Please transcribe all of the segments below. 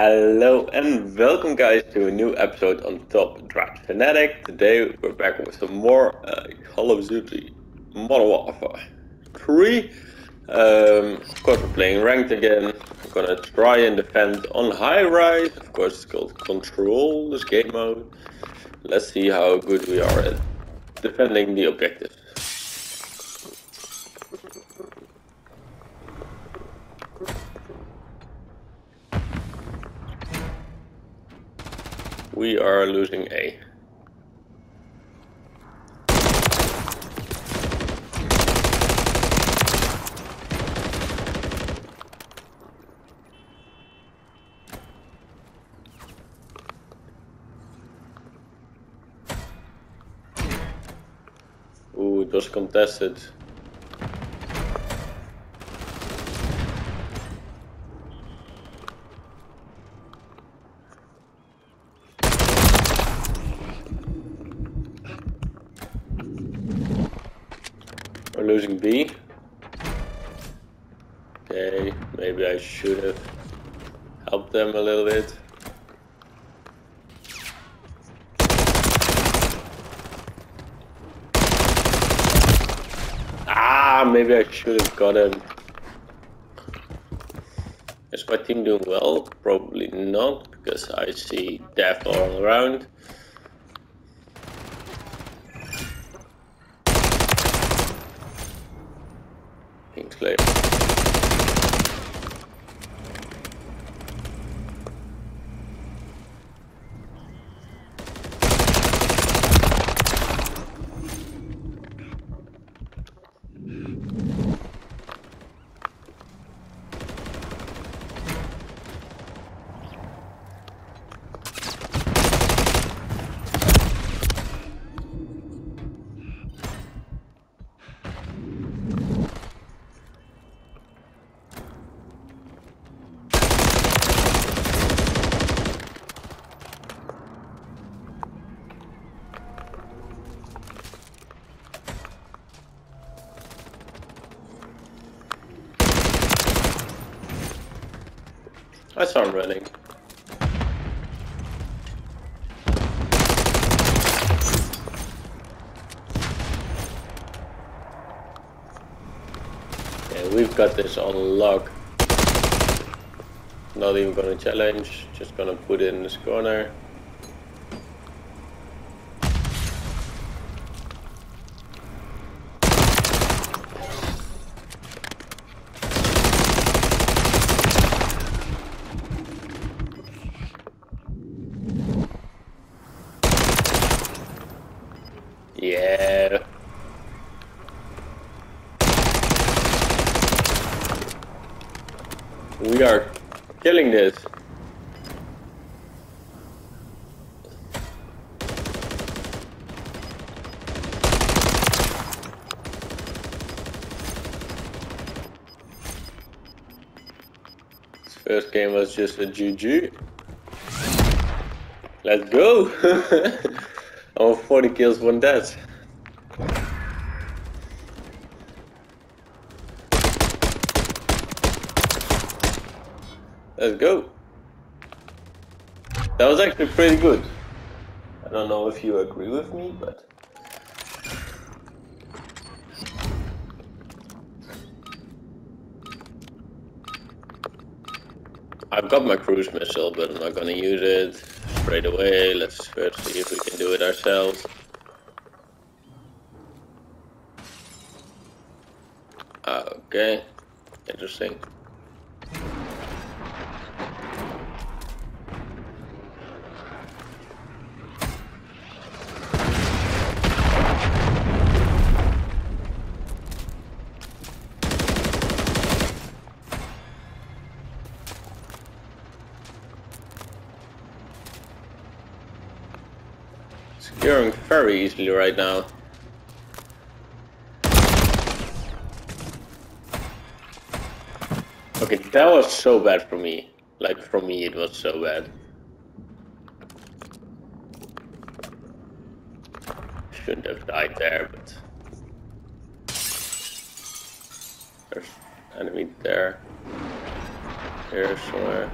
Hello and welcome guys to a new episode on Top Drive Fanatic. Today we're back with some more uh, Call of Duty Modern Warfare 3. Um, of course we're playing ranked again. We're gonna try and defend on Highrise. Of course it's called Control, this game mode. Let's see how good we are at defending the objectives. We are losing A. Ooh, it was contested. Losing B. Okay, maybe I should have helped them a little bit. Ah, maybe I should have got him. Is my team doing well? Probably not, because I see death all around. I saw him running. Yeah, we've got this on lock. Not even gonna challenge, just gonna put it in this corner. Yeah. We are killing this. First game was just a GG. Let's go! oh, 40 kills, one death. Go. That was actually pretty good. I don't know if you agree with me, but... I've got my cruise missile, but I'm not gonna use it straight away. Let's first see if we can do it ourselves. Okay, interesting. Very easily right now. Okay, that was so bad for me. Like, for me, it was so bad. Shouldn't have died there, but... There's enemy there. Here somewhere.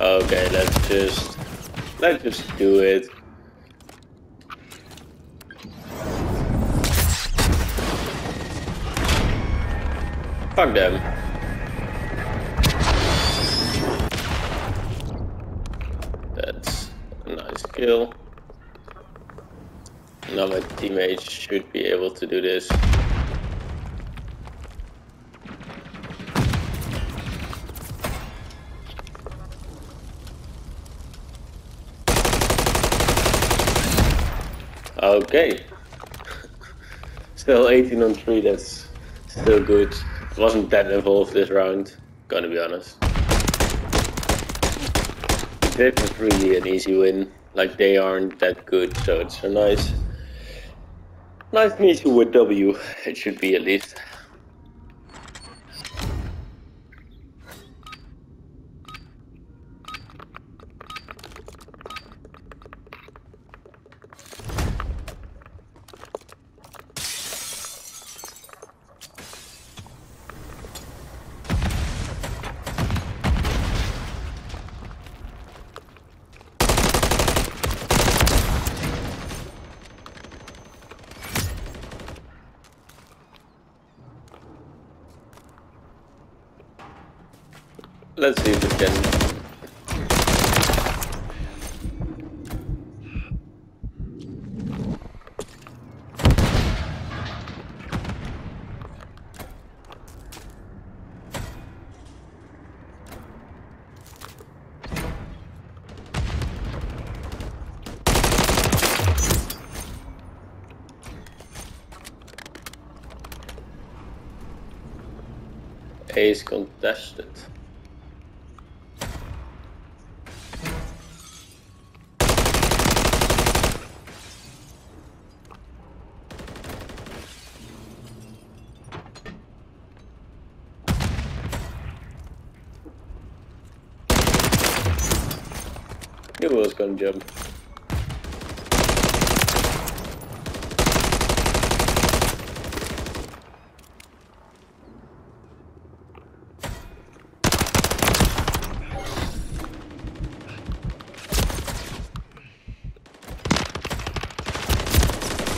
Okay, let's just let's just do it. Fuck them. That's a nice kill. Now my teammates should be able to do this. Okay. Still 18 on 3, that's still good. Wasn't that involved this round, gonna be honest. This was really an easy win. Like they aren't that good, so it's a nice nice meet you with W, it should be at least. Let's see if we can. Ace contested. Knew I was gonna jump.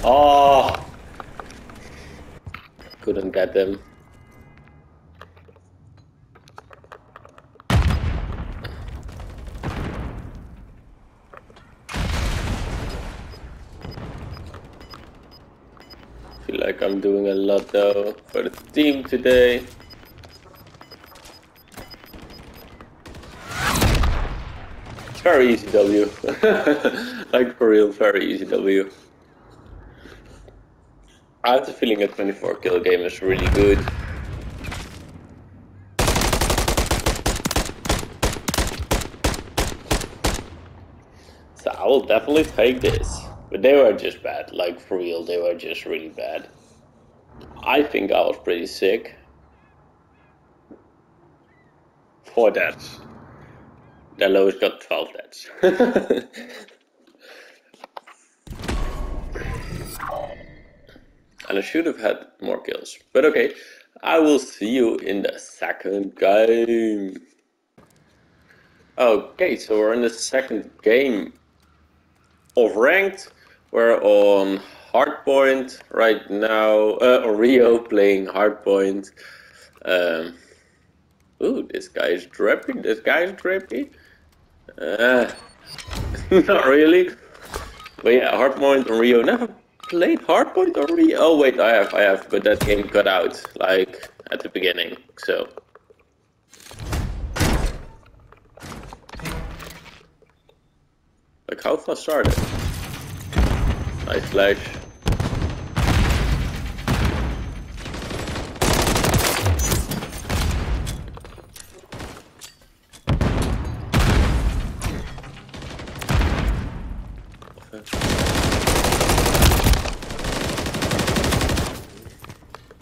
Oh! Couldn't get them. Feel like I'm doing a lot though for the team today. Very easy W. like for real, very easy W. I have the feeling a 24 kill game is really good. So I will definitely take this. But they were just bad, like for real, they were just really bad. I think I was pretty sick. Four deaths. The lowest got 12 deaths. and I should have had more kills. But okay, I will see you in the second game. Okay, so we're in the second game of ranked. We're on hardpoint right now. Uh, Rio playing hardpoint. Um, ooh, this guy is drippy. This guy is drippy. Uh, not really. But yeah, hardpoint on Rio. Never played hardpoint Rio. Oh wait, I have, I have. But that game got out like at the beginning. So. Like how fast started? Nice flash.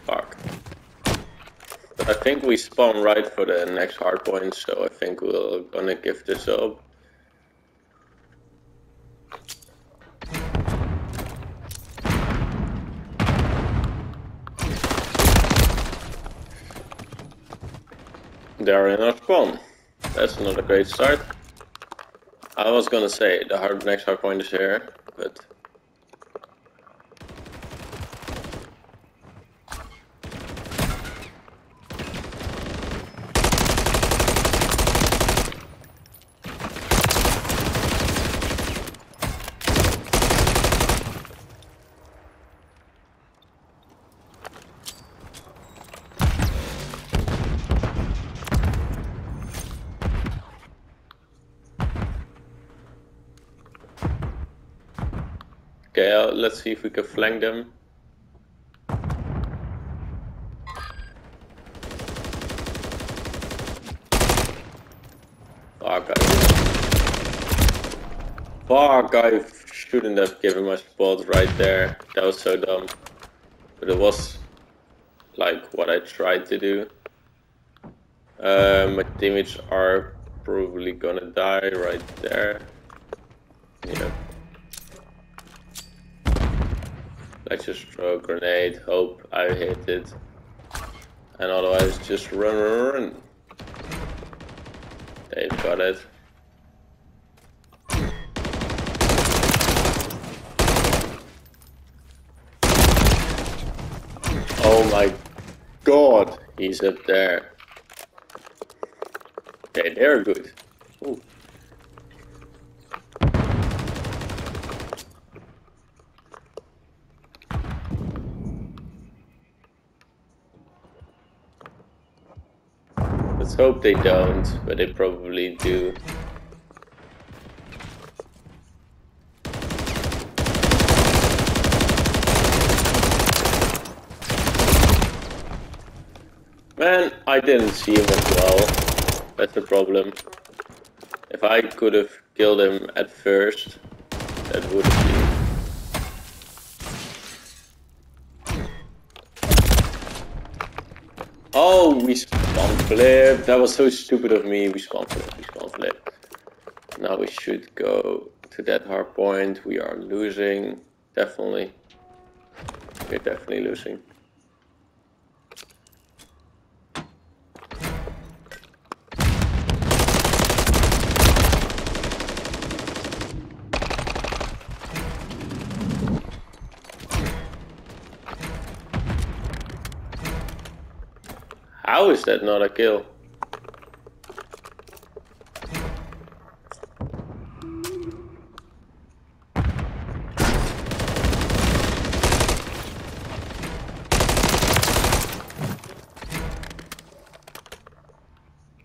Fuck. But I think we spawn right for the next hardpoint, so I think we're gonna give this up. They're in our spawn. That's not a great start. I was gonna say the hard next hard point is here, but Okay, uh, let's see if we can flank them. Fuck, I... Fuck, I shouldn't have given my spot right there. That was so dumb. But it was like what I tried to do. Uh, my teammates are probably gonna die right there. Yeah. Let's just throw a grenade, hope I hit it. And otherwise just run, run, run. They've got it. Oh my god, he's up there. Okay, they're good. Ooh. Let's hope they don't, but they probably do. Man, I didn't see him as well. That's the problem. If I could have killed him at first, that would have been Oh, we spawn flip. That was so stupid of me. We spawn flip, we spawn flip. Now we should go to that hard point. We are losing. Definitely. We're definitely losing. How is that not a kill?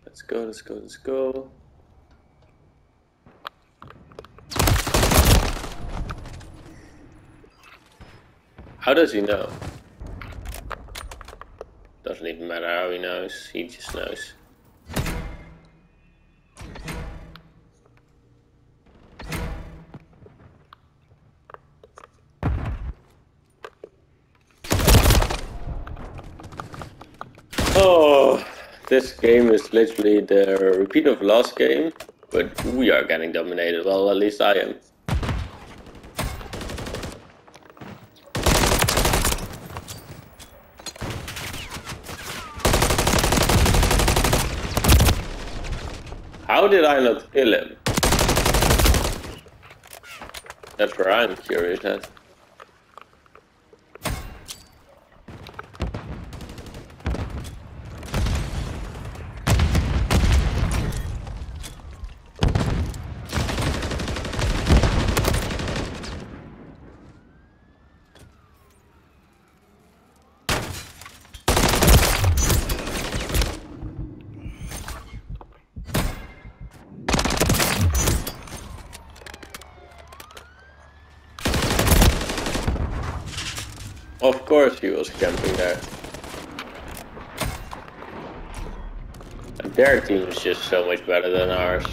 Let's go, let's go, let's go. How does he know? Doesn't even matter how he knows, he just knows. Oh, this game is literally the repeat of last game, but we are getting dominated. Well, at least I am. How did I not kill him? That's where I'm curious at. Of course camping there. Their team is just so much better than ours.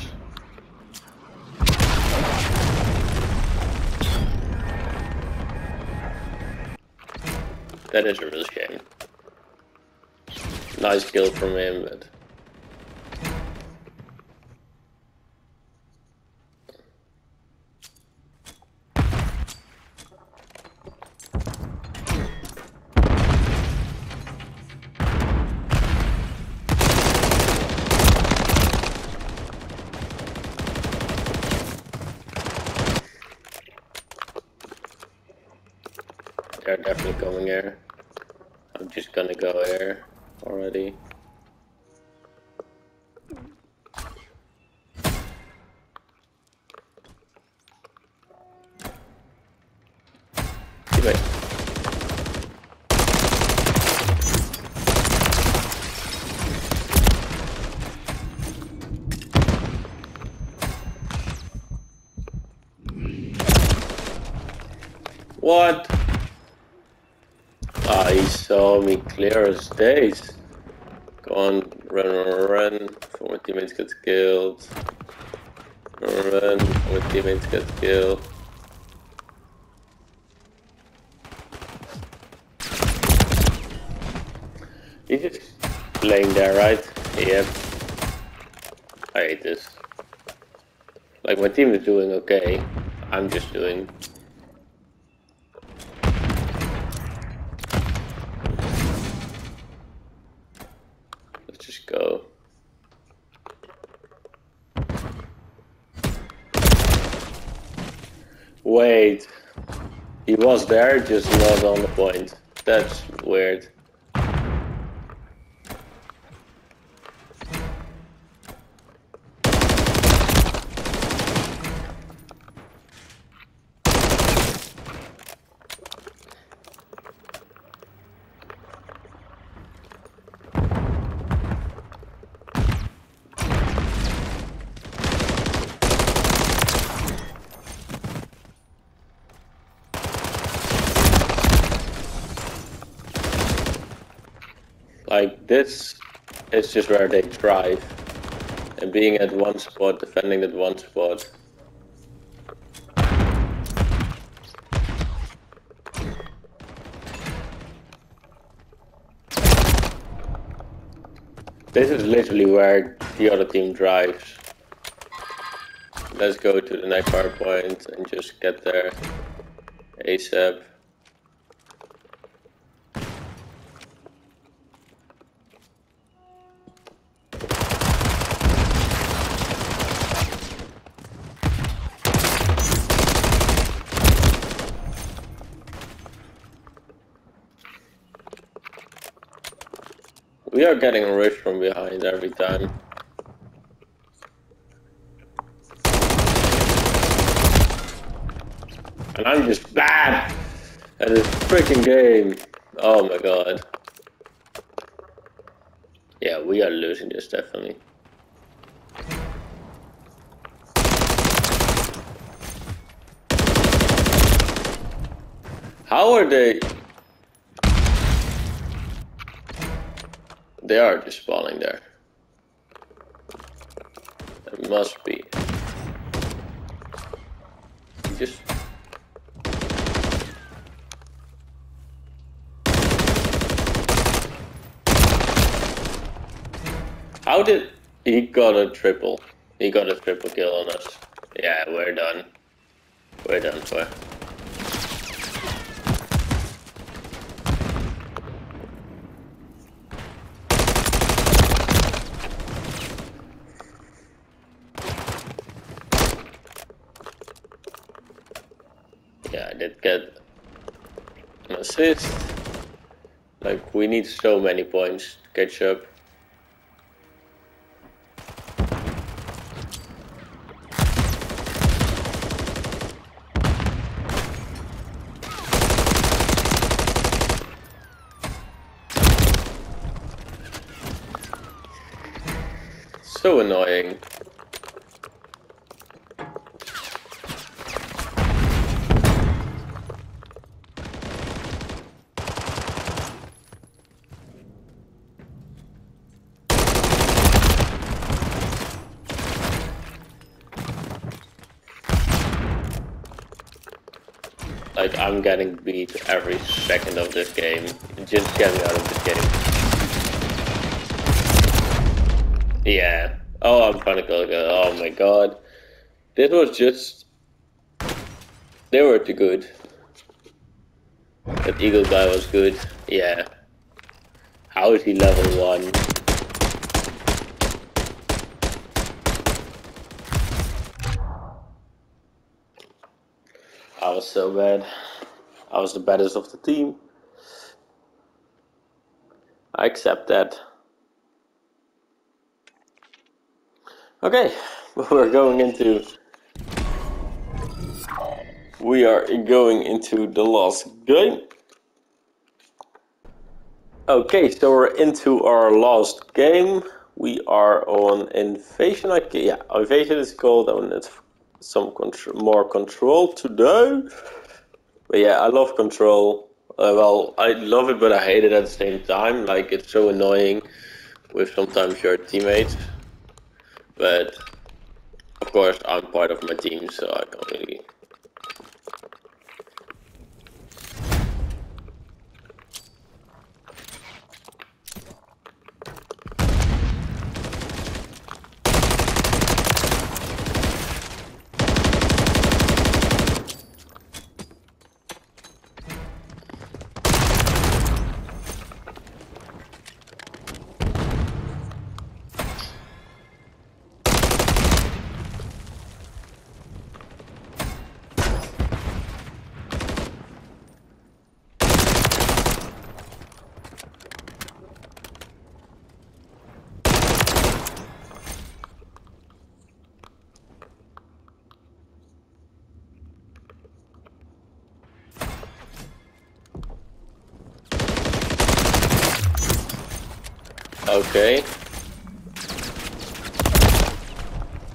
That is a real eh? shame. Nice kill from him, but... gonna go here already. What? He saw me clear as days. Go on, run, run, run. Before my teammates get killed. Run, run. My teammates get killed. He's just laying there, right? Yep. I hate this. Like, my team is doing okay. I'm just doing go. He was there, just not on the point. That's weird. Like this is just where they thrive. And being at one spot, defending at one spot. This is literally where the other team drives. Let's go to the next fire point and just get there ASAP. We are getting rushed from behind every time. And I'm just bad at this freaking game. Oh my god. Yeah, we are losing this definitely. How are they They are just spawning there. It must be. Just... How did... He got a triple. He got a triple kill on us. Yeah, we're done. We're done for. Did get an assist. Like, we need so many points to catch up. So annoying. Like, I'm getting beat every second of this game. Just get me out of this game. Yeah. Oh, I'm trying to go. Oh my god. This was just... They were too good. That eagle guy was good. Yeah. How is he level 1? Was so bad. I was the baddest of the team. I accept that. Okay, we're going into we are going into the last game. Okay, so we're into our last game. We are on Invasion. Yeah, Invasion is called, and it's some contr more control today. But yeah, I love control. Uh, well, I love it, but I hate it at the same time. Like, it's so annoying with sometimes your teammates. But of course, I'm part of my team, so I can't really Okay.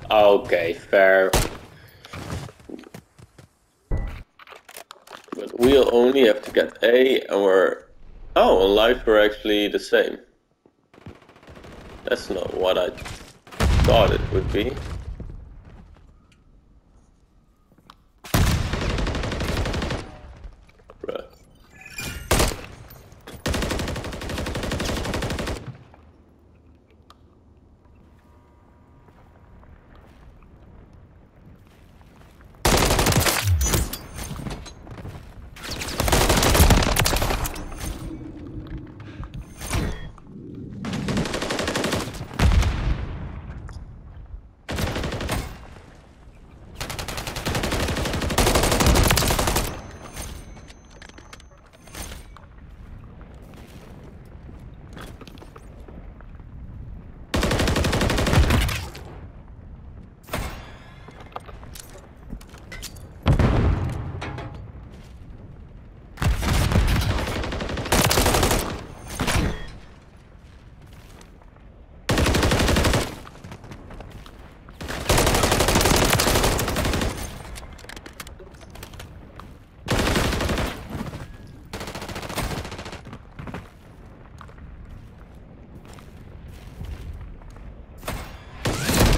Okay, fair. But we'll only have to get A and we're... Oh, on life we're actually the same. That's not what I thought it would be.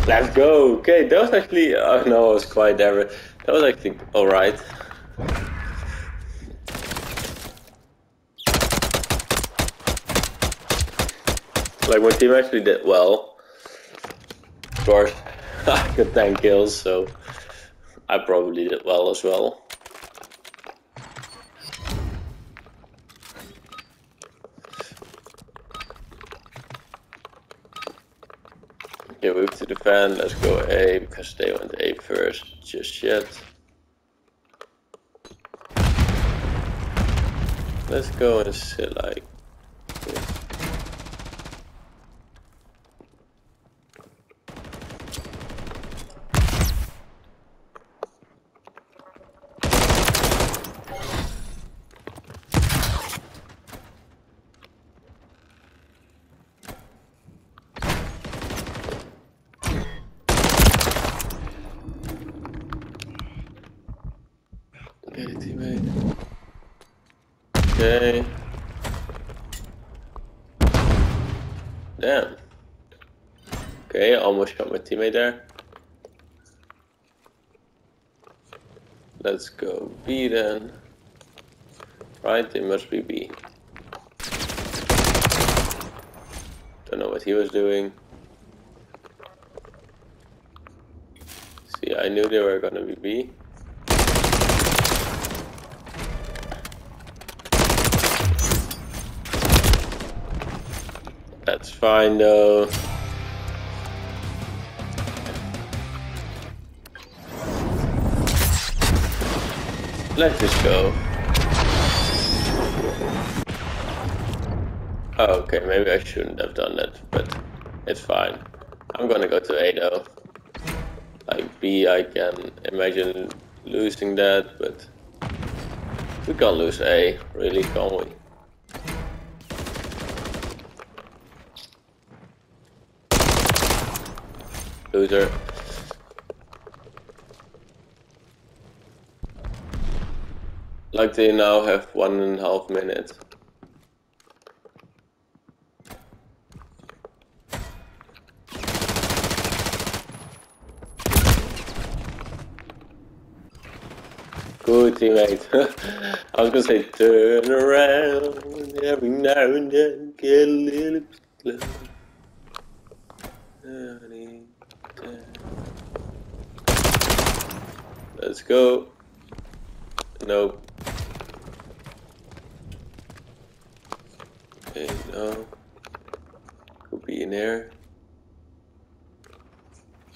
Let's go. Okay, that was actually. Oh no, it was quite there. That was actually all right. Like my team actually did well. Of course, I got 10 kills, so I probably did well as well. To defend. Let's go A because they went A first. Just yet. Let's go and sit like Okay. Damn. Okay, almost got my teammate there. Let's go B then. Right, it must be B. Don't know what he was doing. See, I knew they were gonna be B. That's fine though. Let's just go. Oh, okay, maybe I shouldn't have done that, but it's fine. I'm gonna go to A though. Like B, I can imagine losing that, but we can't lose A, really, can't we? Loser. Like they now have one and a half minutes. Good teammate. I was gonna say turn around every now and then get a little bit closer. Let's go. Nope. Okay, no. Um, could be in there.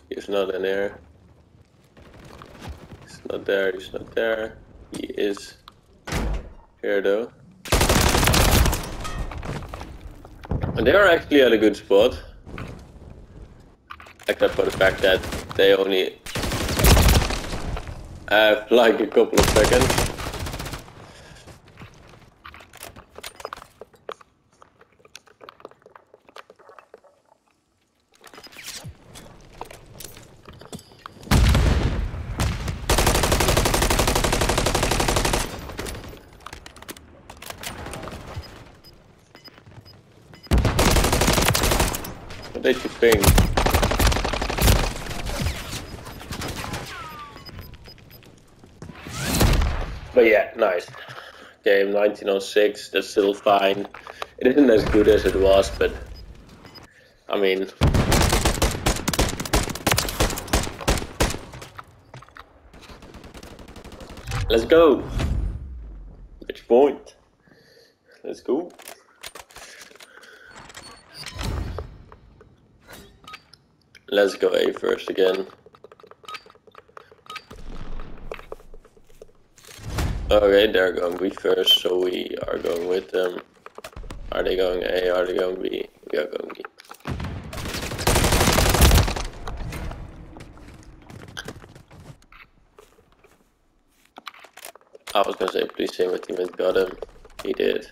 He's not in there. He's not there, he's not there. He is here though. And they are actually at a good spot. Except for the fact that they only have like a couple of seconds. What did you think? But yeah, nice. Game 1906, that's still fine. It isn't as good as it was, but I mean, let's go. Which point? Let's go. Let's go A first again. Okay, they're going B first, so we are going with them. Are they going A? Are they going B? We are going B. I was gonna say, please say my teammate got him. He did.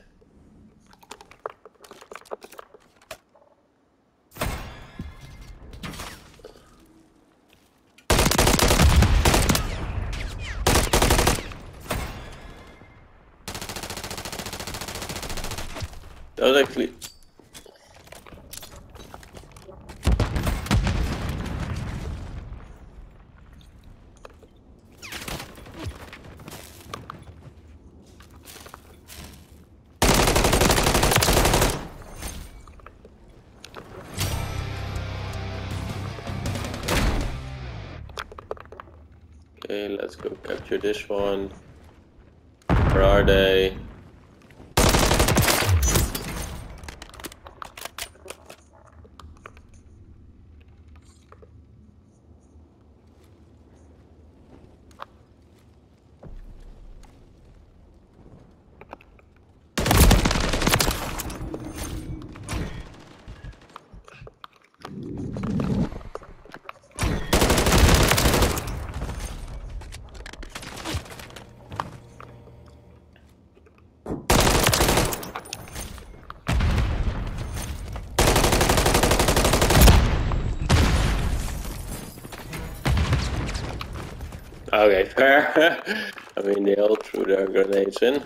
Go capture I mean, they all threw their grenades in.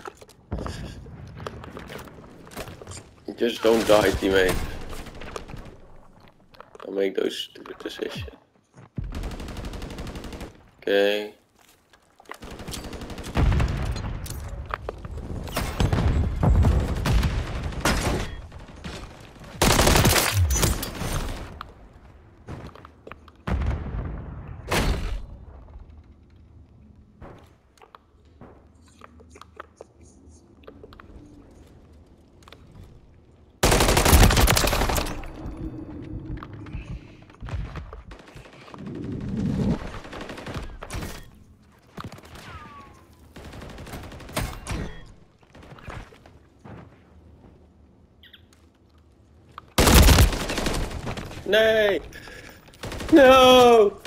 Just don't die, teammate. Don't make those stupid decisions. Okay. Nay! No!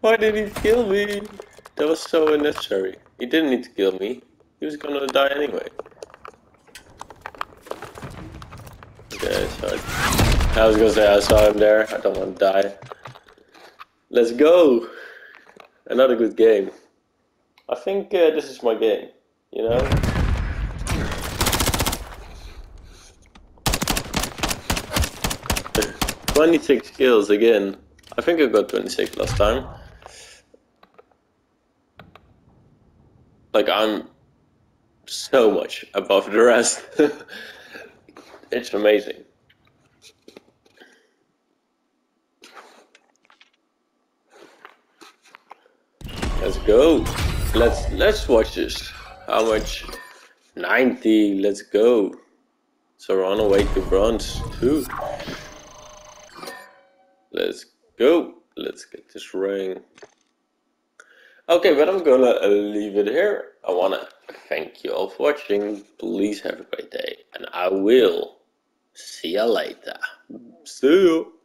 Why did he kill me? That was so unnecessary. He didn't need to kill me. He was gonna die anyway. Okay, so I, I was gonna say I saw him there. I don't want to die. Let's go! Another good game. I think uh, this is my game, you know? Twenty-six kills again. I think I got twenty-six last time. Like I'm so much above the rest. it's amazing. Let's go. Let's let's watch this. How much? 90. Let's go. So we're on our way to bronze too. Let's go. Let's get this ring. Okay, but I'm gonna leave it here. I wanna thank you all for watching. Please have a great day, and I will see you later. See you.